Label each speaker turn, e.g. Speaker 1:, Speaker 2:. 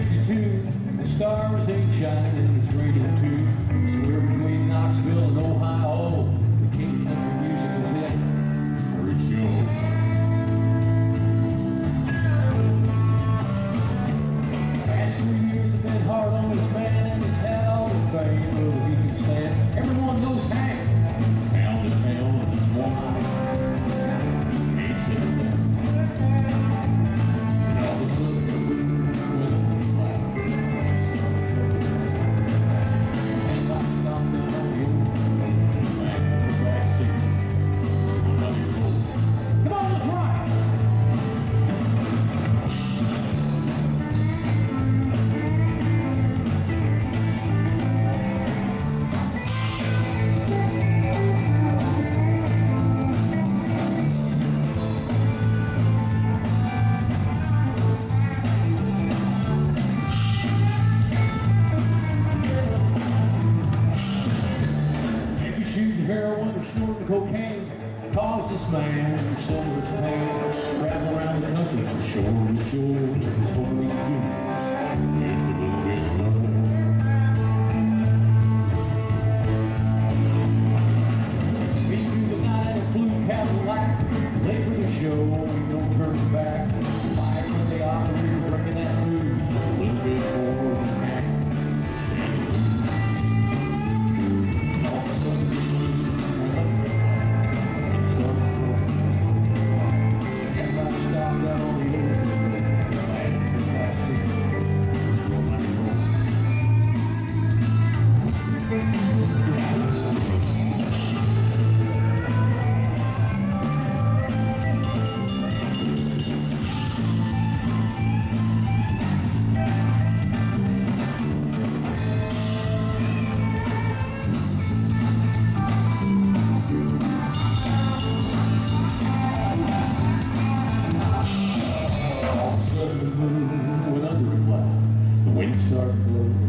Speaker 1: 52, the stars ain't shining, it's raining too. Somewhere between Knoxville and Ohio. cocaine caused this man so much pain. Travel around the country, I'm sure, sure, his whole start.